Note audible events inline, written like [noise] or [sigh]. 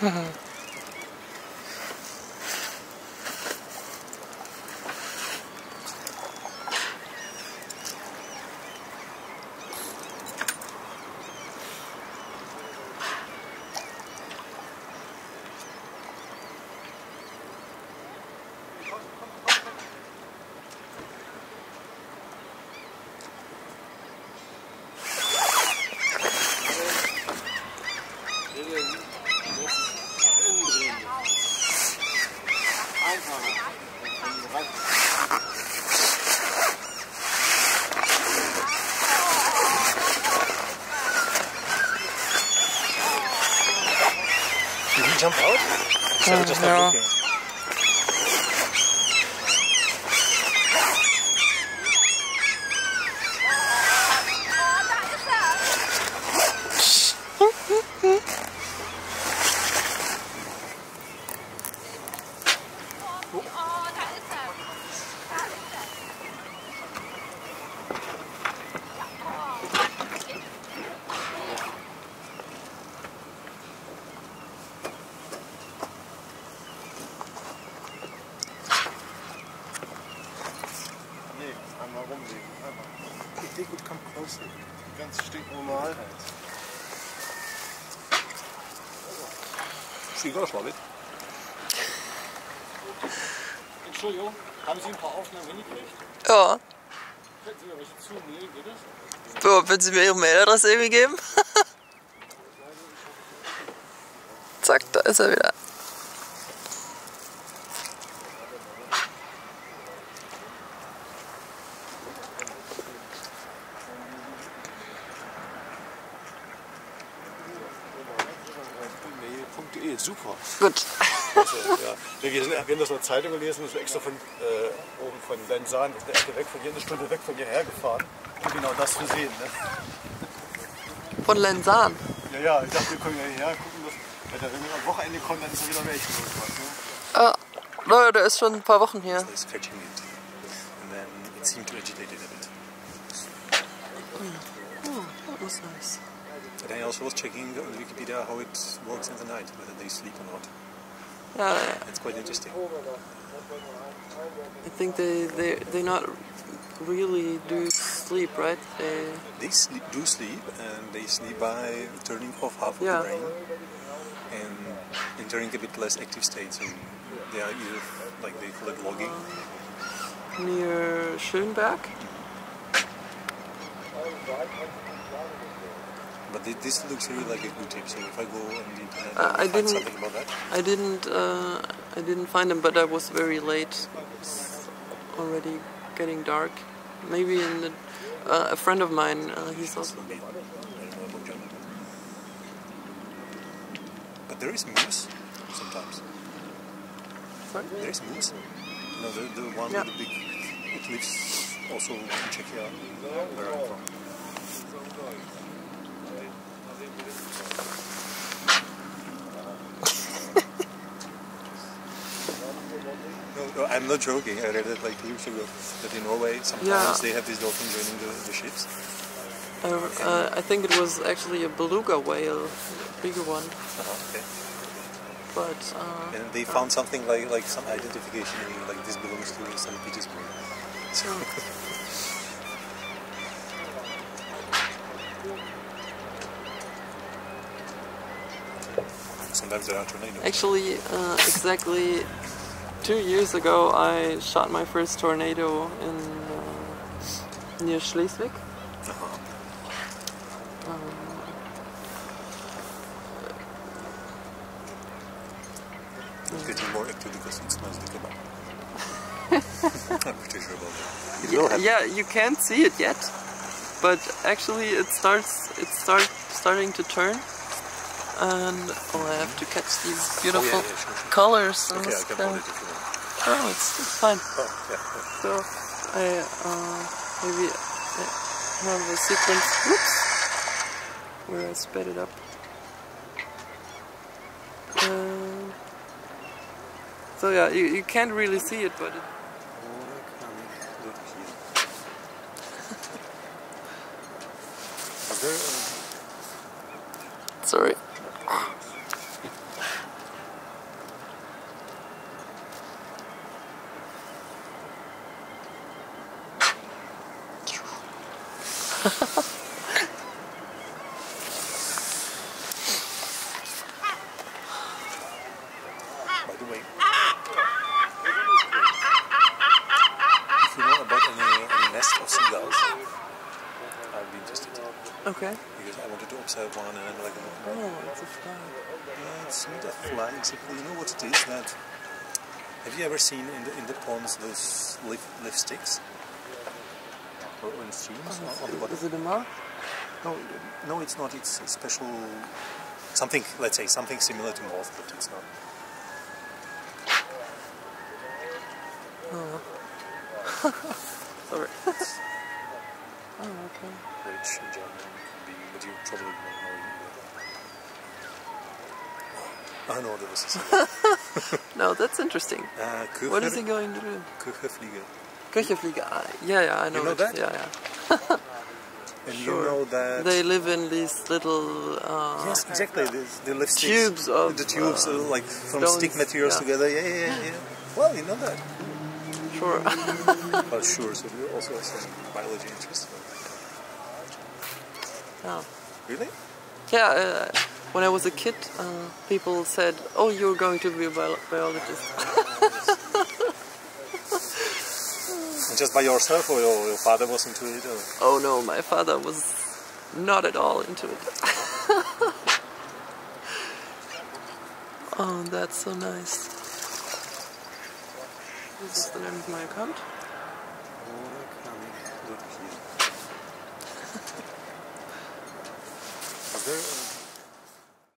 He [laughs] jump out? So Uh, just no. looking. Would come closer. Ganz stinknormal halt. Sie gotta swallow it. Entschuldigung, haben Sie ein paar Aufnahmen hingekriegt? Ja. Könnten Sie mir welche zumailen, geht das? So, würden Sie mir Ihre Mailadresse irgendwie geben? [laughs] Zack, da ist er wieder. Mail.de, super. Gut. Also, ja. Wir, sind, wir haben das in der Zeitung gelesen, wir sind extra von äh, oben von Lenzahn, das ist eine Ecke weg von hier, eine Stunde weg von hierher gefahren, um genau das zu sehen. Ne? Von Lensan. Ja, ja, ich dachte, wir können ja hierher gucken, dass, wenn wir am Wochenende kommen, dann ist da wieder los. Was, ne? Ah, naja, der ist schon ein paar Wochen hier. It's catching it. And then it seemed to agitate a bit. That was nice. And I also was checking on Wikipedia how it works in the night, whether they sleep or not. Uh, yeah. It's quite interesting. I think they they they not really do sleep, right? They They sleep, do sleep, and they sleep by turning off half of Yeah. the brain and entering a bit less active state. So they are either like they call it logging. near Schönberg. Mm-hmm. But this looks really like a good tip. So if I go on the internet, Uh, and I find didn't- something about that. I didn't uh, I didn't find them, but I was very late. It's already getting dark. Maybe in the uh, a friend of mine, uh, he's also I don't know about German. But there is moose sometimes. sorry. There is moose. Know, the, the one Yeah. with the big. It lives also in Czechia, where I'm from. I'm not joking. I read it like years ago that in Norway sometimes Yeah. they have these dolphins joining the, the ships. Uh, uh, I think it was actually a beluga whale, a bigger one, Uh-huh, okay. but uh, And they found something like like some identification, like this belongs to St. Petersburg. So sometimes there are tornadoes. actually uh, exactly two years ago I shot my first tornado in uh, near Schleswig. Uh-huh. It's getting more active because it smells the kebab. [laughs] I'm pretty sure about that. It Yeah, yeah, you can't see it yet, but actually it starts it start starting to turn. And oh, I have to catch these beautiful yeah, sure, sure. colors. and Okay, Want. Oh, it's, it's fine. Oh, yeah. So I uh, maybe I have a sequence. Whoops, where I sped it up. Uh, so yeah, you, you can't really see it, but it, [laughs] By the way. If you know about any, any nest of seagulls, I'd be interested. Okay. Because I wanted to observe one and then like oh, oh, it's a fly. Yeah, it's not a fly, Exactly. you know what it is that have you ever seen in the in the ponds those leaf leaf sticks? Or in streams on- the bottom? Is it a mark? No, no, it's not. It's a special something. Let's say something similar to moth, but it's not. Oh. [laughs] Sorry. [laughs] oh, okay. Rich German, but you probably don't know. Oh no, there was a. [laughs] No, that's interesting. uh, What is he going to do? Köcherfliege. Köcherflieger. Ah, Yeah, yeah, I know, know it. that? Yeah, yeah. [laughs] And Sure. you know that They live in these little uh, Yes, exactly. The, the lipsticks. Tubes of, the tubes, uh, uh, like from stones, stick materials yeah. together. Yeah, yeah, yeah, yeah. Well, you know that. sure. [laughs] [laughs] But sure, so you also have some biology interest. yeah. Really? Yeah, uh, when I was a kid, uh, people said, "Oh, you're going to be a bio- biologist." Just by yourself, or your, your father was into it? Or? oh no, my father was not at all into it. [laughs] oh, that's so nice. This is the name of my account. [laughs] There